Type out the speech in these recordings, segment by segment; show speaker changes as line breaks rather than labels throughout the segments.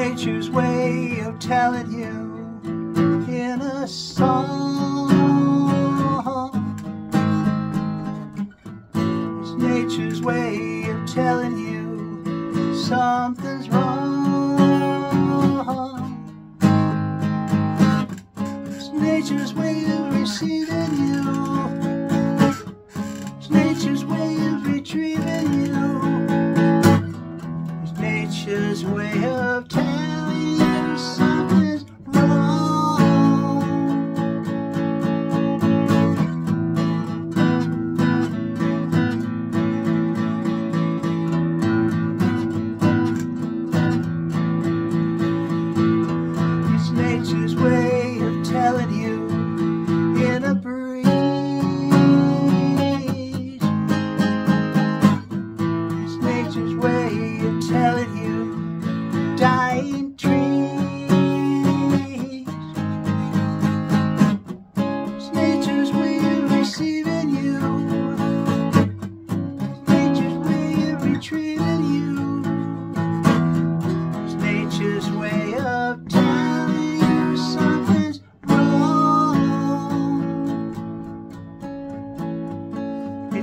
nature's way of telling you in a song. It's nature's way of telling you something's wrong. It's nature's way of receiving you.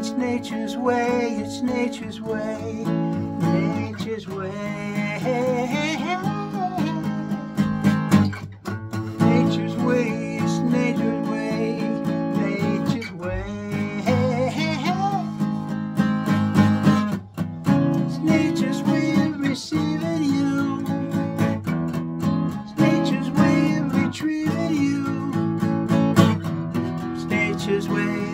It's nature's way, it's nature's way, nature's way. Nature's way, it's nature's way, nature's way. It's nature's way of receiving you. It's nature's way of retrieving you. Nature's way.